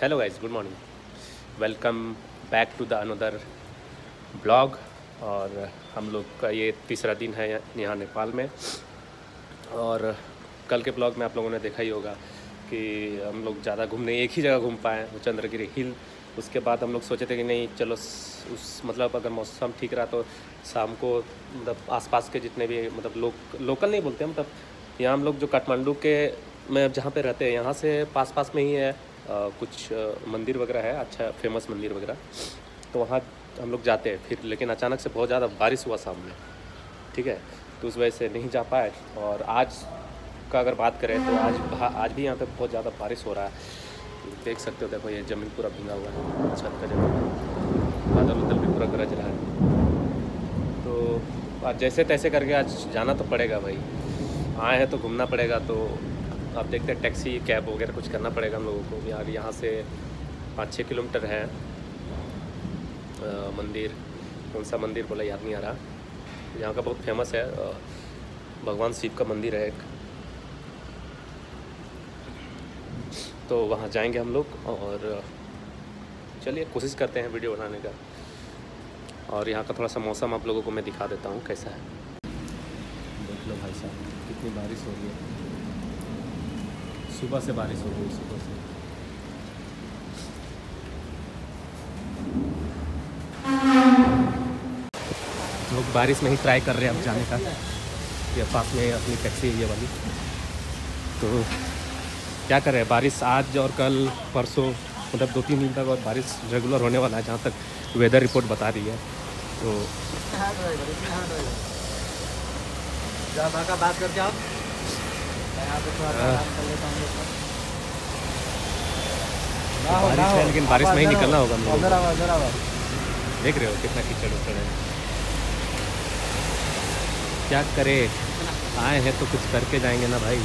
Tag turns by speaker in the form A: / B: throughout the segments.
A: Hello guys good morning welcome back to the another blog और हम लोग का ये तीसरा दिन है यहाँ नेपाल में। और कल के ब्लॉग में आप लोगों ने देखा ही होगा कि हम लोग ज़्यादा घूमने एक ही जगह घूम पाए वो चंद्रगिरी हिल। उसके बाद हम लोग सोचे थे कि नहीं, चलो उस मतलब अगर मौसम ठीक रहा तो शाम को मतलब आसपास के जितने भी मतलब लोग लोकल नहीं बोलते मतलब यहाँ हम लोग जो काठमांडू के में जहाँ पे रहते हैं, यहाँ से पास पास में ही है। कुछ मंदिर वगैरह है अच्छा फ़ेमस मंदिर वगैरह। तो वहाँ हम लोग जाते हैं फिर, लेकिन अचानक से बहुत ज़्यादा बारिश हुआ सामने, ठीक है? तो उस वजह से नहीं जा पाए। और आज का अगर बात करें तो आज आज भी यहाँ पे बहुत ज़्यादा बारिश हो रहा है। देख सकते हो, देखो ये ज़मीन पूरा भींगा हुआ है, छत का ज़मीन। बादल उदल भी पूरा गरज रहा है। तो आज जैसे तैसे करके आज जाना तो पड़ेगा भाई। आए हैं तो घूमना पड़ेगा तो आप देखते हैं टैक्सी कैब वगैरह कुछ करना पड़ेगा हम लोगों को। यार यहाँ से पाँच छः किलोमीटर है। आ, मंदिर कौन सा मंदिर बोला याद नहीं आ रहा। यहाँ का बहुत फ़ेमस है। भगवान शिव का मंदिर है एक। तो वहाँ जाएँगे हम लोग और चलिए कोशिश करते हैं वीडियो बनाने का। और यहाँ का थोड़ा सा मौसम आप लोगों को मैं दिखा देता हूँ कैसा है। देख लो भाई साहब कितनी बारिश हो रही है। सुबह से बारिश हो गई सुबह से। लोग बारिश में ही ट्राई कर रहे हैं अब जाने का। ये पास में अपनी टैक्सी है ये वाली। तो क्या करें, बारिश आज और कल, परसों मतलब दो तीन दिन तक और बारिश रेगुलर होने वाला है, जहाँ तक वेदर रिपोर्ट बता रही है। तो
B: बात करके आप।
A: बारिश है लेकिन बारिश में ही निकलना होगा हम लोग देख रहे हो कितना कीचड़ उचड़ है। क्या करे? आए हैं तो कुछ करके जाएँगे ना भाई।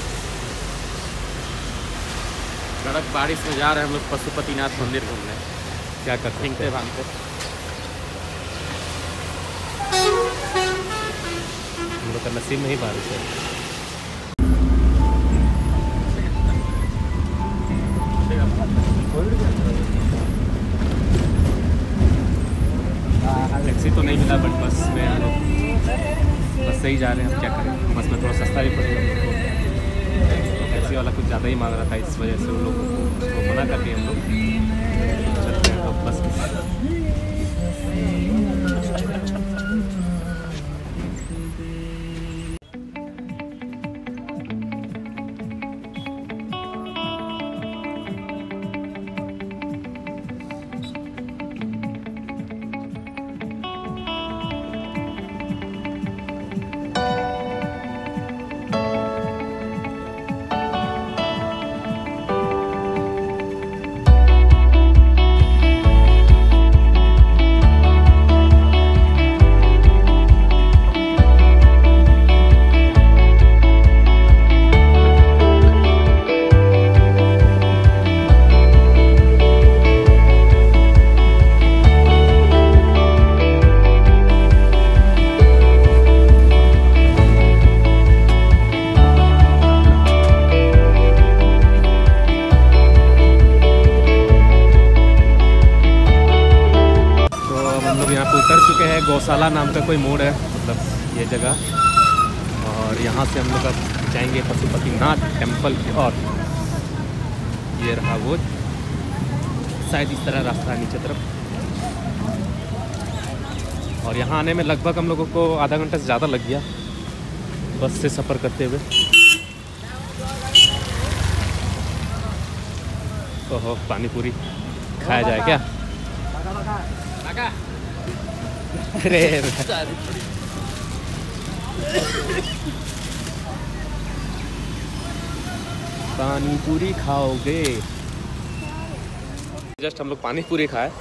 B: कड़क बारिश में जा रहे हैं हम लोग पशुपतिनाथ मंदिर घूमने।
A: क्या कर
B: सकते भानते
A: हम लोग का नसीब में ही बारिश है। टैक्सी तो नहीं मिला बट बस में हम लोग बस से ही जा रहे हैं हम क्या करें? बस में थोड़ा सस्ता भी पड़ेगा। टैक्सी वाला कुछ ज़्यादा ही मांग रहा था, इस वजह से उन लोगों को मना कर दिए हम लोग चलते हैं तो बस गौशाला नाम का कोई मोड़ है मतलब ये जगह। और यहाँ से हम लोग अब जाएँगे पशुपतिनाथ टेंपल की और ये रहा वो, शायद इस तरह रास्ता नीचे तरफ़। और यहाँ आने में लगभग हम लोगों को आधा घंटा से ज़्यादा लग गया, बस से सफ़र करते हुए। ओहो, पानी पूरी खाया जाए क्या? अरे पानी पूरी खाओगे। जस्ट हम लोग पानी पूरी खाए।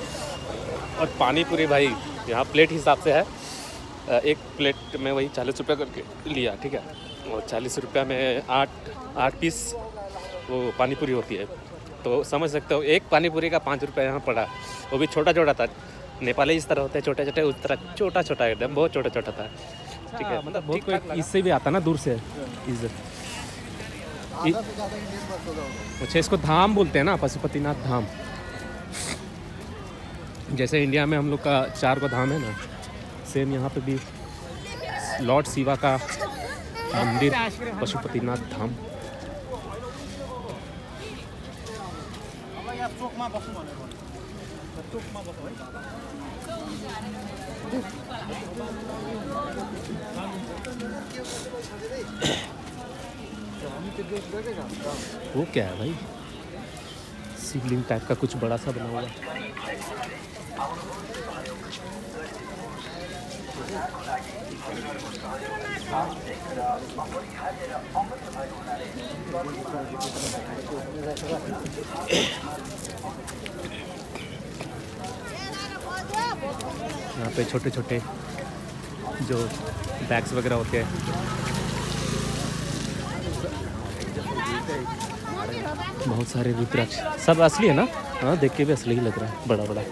A: और पानी पूरी भाई यहाँ प्लेट हिसाब से है। एक प्लेट में वही चालीस रुपया करके लिया ठीक है? और चालीस रुपया में आठ आठ पीस वो पानी पूरी होती है। तो समझ सकते हो एक पानी पूरी का पाँच रुपया यहाँ पड़ा। वो भी छोटा छोटा था। नेपाली इस तरह होते हैं छोटे छोटे उस तरह छोटा छोटा एकदम बहुत छोटा छोटा था। ठीक है मतलब बहुत कोई इससे भी आता ना दूर से इस अच्छा इसको धाम बोलते हैं ना पशुपतिनाथ धाम। जैसे इंडिया में हम लोग का चार को धाम है ना सेम यहाँ पे भी लॉर्ड शिवा का मंदिर पशुपतिनाथ धाम। वो क्या है भाई? शिवलिंग टाइप का कुछ बड़ा सा बना हुआ है। यहाँ पे छोटे छोटे जो बैग्स वगैरह होते हैं। बहुत सारे रुद्राक्ष सब असली है ना? हाँ देख के भी असली ही लग रहा है। बड़ा बड़ा।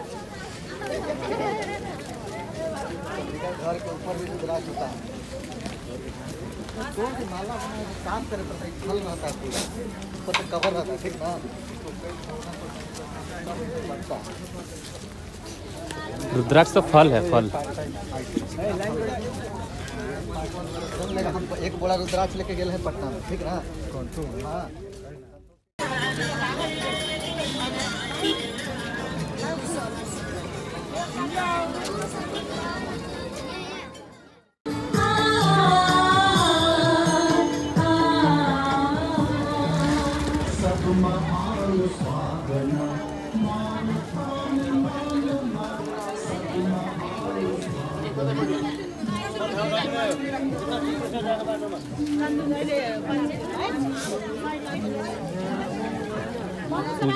C: कवर रहता है ठीक ना।
A: रुद्राक्ष तो फल है फल।
C: हम एक बड़ा रुद्राक्ष लेके गए हैं पटना में ठीक ना? कौन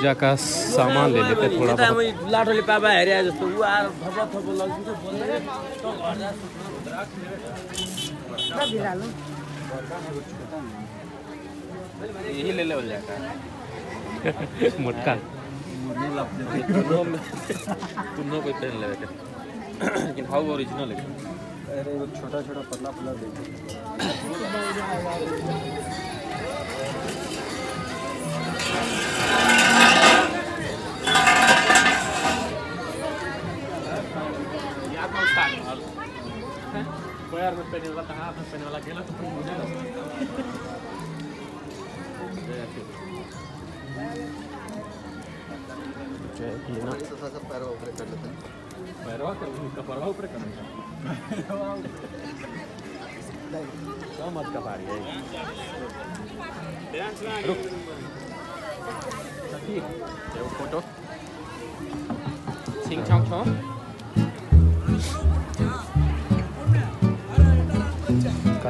A: पूजा का सामान ले लेते हैं थोड़ा
B: बोल्दै त घर यही ले ले बोल जाता
A: मोटका।
B: तुम नो कोई पेन ले बेटे लेकिन हाउ ओरिजिनल है?
C: अरे वो छोटा छोटा पतला पतला देखो
B: पैर में पहने वाला था हाथ में पहने वाला गेला तो मुझे
A: लेना
C: ये तो थोड़ा सा पैर ऊपर कर लेते हैं
B: पैरवा कर उसका परवा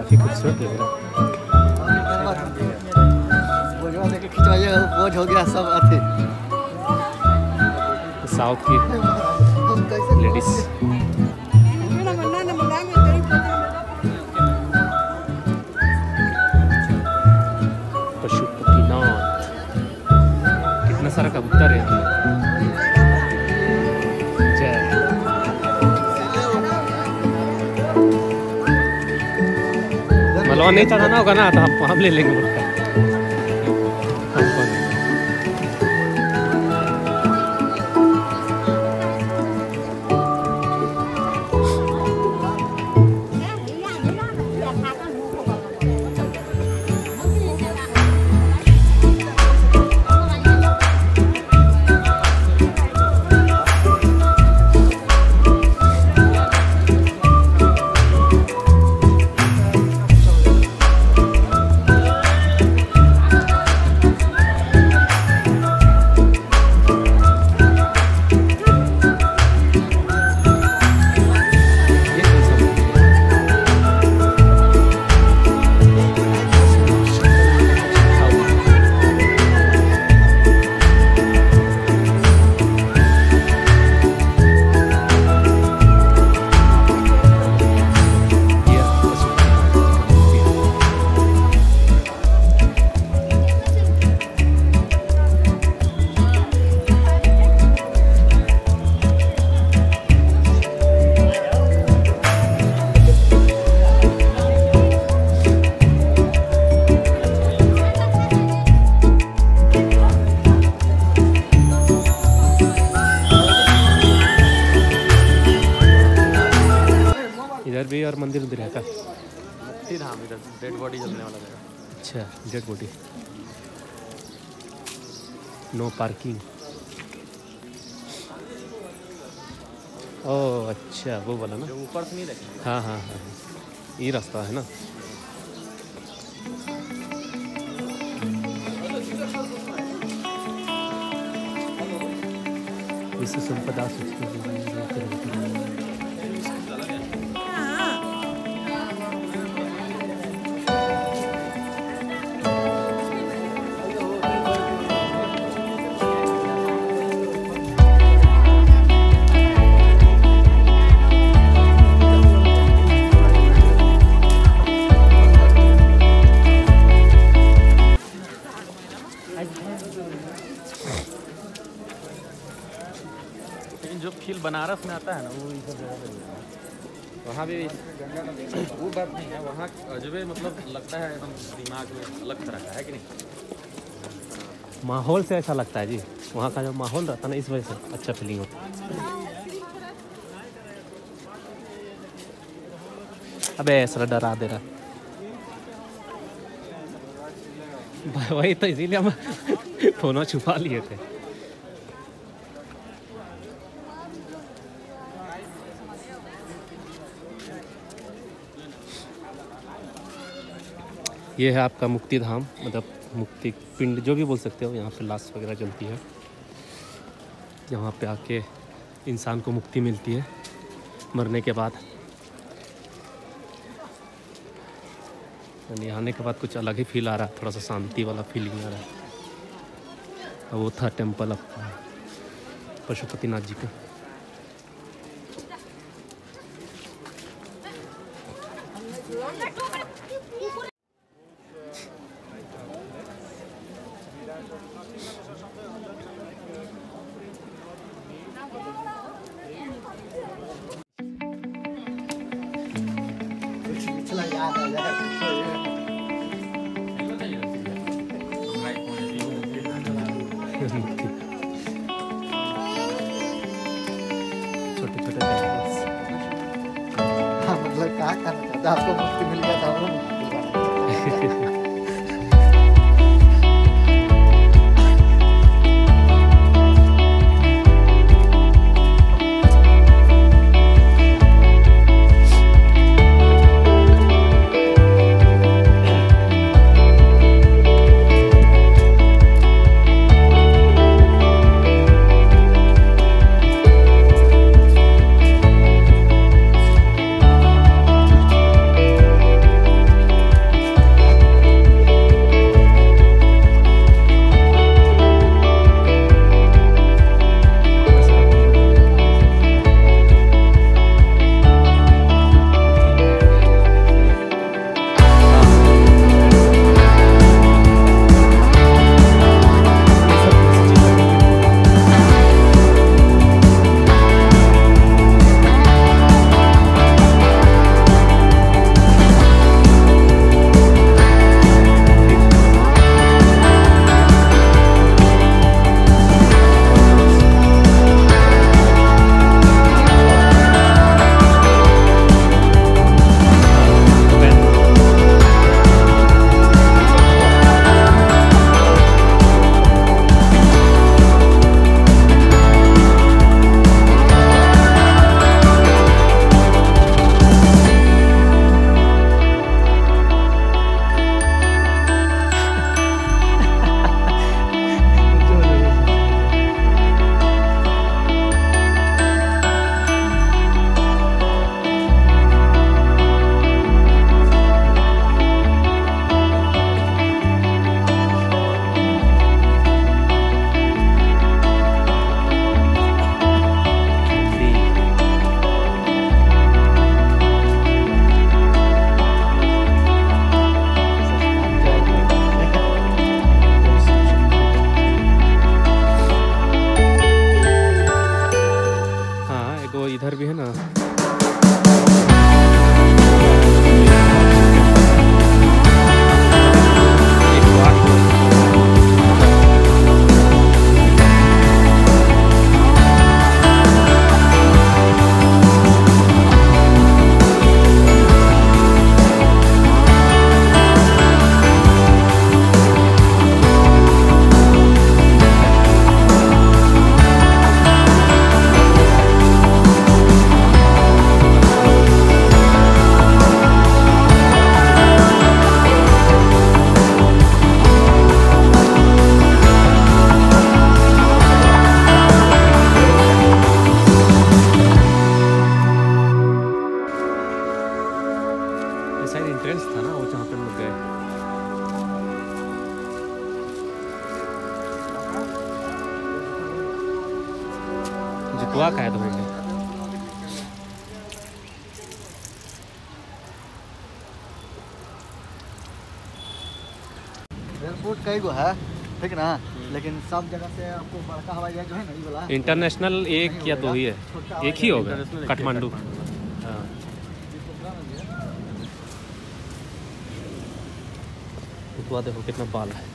A: काफ़ी खूबसूरत लग रहा
C: हो।
A: साउथ की लेडीज़। सारा कबूतर है। मलवा नहीं चढ़ाना होगा ना तो हम हम ले लेंगे मुर्गा
B: डेड बॉडी जलने वाला जगह।
A: अच्छा डेड बॉडी। नो पार्किंग ओह अच्छा वो वाला ना?
B: ऊपर से नहीं देखेंगे
A: हाँ हाँ हाँ हाँ। ये रास्ता है ना? विश्व संपदा सूची
B: बनारस में आता है ना वो इस जगह पे नहीं आता वहाँ भी वो बात नहीं है वहाँ अजबे मतलब लगता है एकदम दिमाग में अलग तरह का है कि नहीं?
A: माहौल से ऐसा लगता है जी। वहाँ का जो माहौल रहता है ना इस वजह से अच्छा फीलिंग होता है। अबे ऐसा डरा दे रहा। वही तो इसीलिए हम फ़ोन छुपा लिए थे। ये है आपका मुक्ति धाम मतलब मुक्ति पिंड, जो भी बोल सकते हो, यहाँ पे लाश वगैरह जलती है। यहाँ पे आके इंसान को मुक्ति मिलती है, मरने के बाद। यानी आने के बाद कुछ अलग ही फील आ रहा है, थोड़ा सा शांति वाला फीलिंग आ रहा है। वो था टेंपल आपका पशुपतिनाथ जी का।
C: एयरपोर्ट कई गो है ठीक ना? लेकिन सब जगह से आपको बड़का हवाई जहाज़ जो है ना ये वाला
A: इंटरनेशनल एक या दो ही है। एक ही होगा काठमांडू हाँ जितवा देखो कितना बाल है।